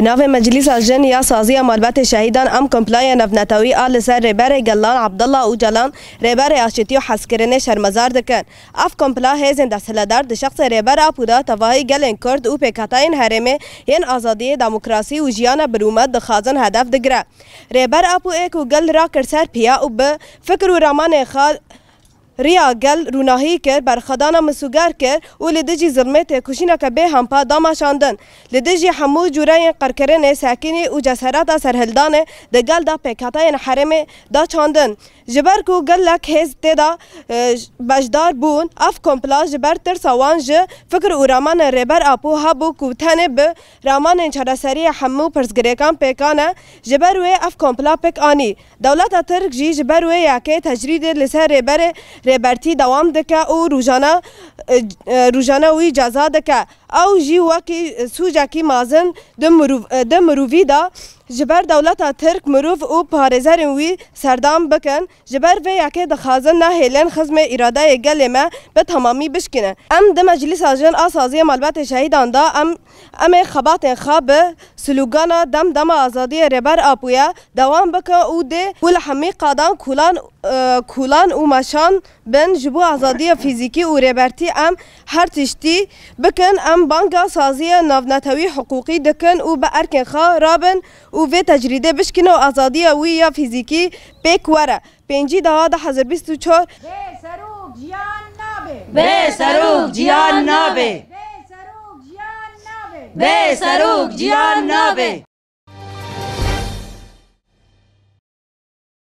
ناف مجلس الجن يا سازيا مالبات شهيدان ام كومبلاي کمپلای نفنتوی آل سر ريبر جلان عبد الله او جلان ريبر آشتی حسكرني حسکرین شرمزار دكن اف كومبلا کمپلا هیزن دستلدار ده شخص ريبر ابو دا تواي گلن كرد او پیکتاین هرمه هین آزادی دموکراسی و جیان برومت خازن هدف دگره ريبر ابو ايكو و گل را کرسر پیا او به فکر و رامان خال ریا گل روناهی کرد برخدانا مسوگر کرد و لدجی ظلمت کشینا که به هم پا داما شاندن لدجی همو جورای قرکرن ساکینی و جسارات سرهلدان ده گل دا پیکاتای حرم دا چاندن جبر کو گل لک هز تیدا بجدار بون اف کمپلا جبر تر سوان ج فکر و رامان ریبر اپو هابو کو تنه به رامان چارسری همو پرزگریکان پیکانه جبر و اف کمپلا پیک آنی دولت ترک جی جبر و یاکه تجرید لسه ریبر ریبرتی دوام دکه او روزانه روزانه وی جزا دکه او جی وکی سوجا کی مازن د مرووی دا ji ber dewleta Tirk mirov û parêzerên wî serdam bikin ji ber vê yekê dixwazin nehêlin xizmê îradeyê gelê me bi temamî bişkine. Em di meclîsa jin a saziya malbatê şehîdan da em em ê xebatên xwe bi silûgana dem dema azadiyê rêber apûye dewam bikin û dê û li hemî qadan kulan e, kulan û meşan bin ji bo azadiya fîzîkî û rêbertî em her tiştî bikin em banga saziya navnetewî hiqûqî dikin û bi erkên xwe rabin او وی تجریده بشکنه و آزادی اوی یا فیزیکی پیک وره پینجی دها ده هزار بیست و چهار به سروک جیان نابه به سروک جیان نابه